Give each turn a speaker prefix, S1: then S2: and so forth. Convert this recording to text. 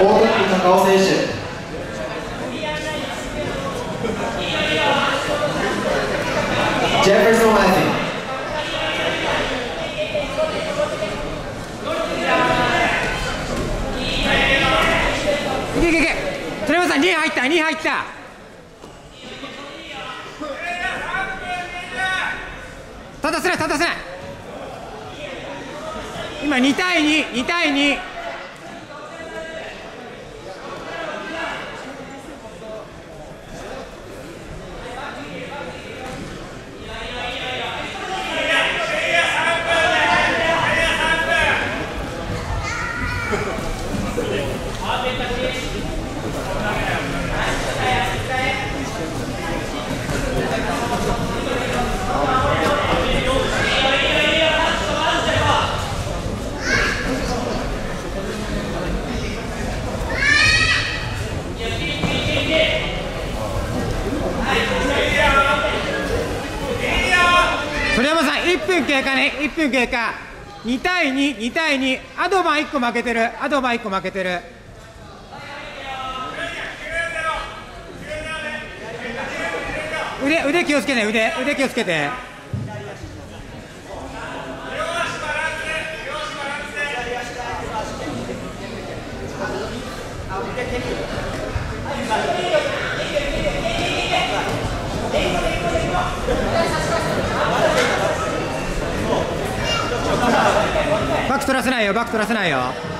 S1: 大垣高尾選手。ジェファーソン・マティ
S2: いけいけいけ。鳥山さん2入った2入った。立たせない立たせない今2対22対2鳥山さん1分経過ね。1分経過。2対22対2アドバン1個負けてる。アドバン1個負けてる。腕腕気をつけて腕腕気をつけて。ク取らせないよバック取らせないよ。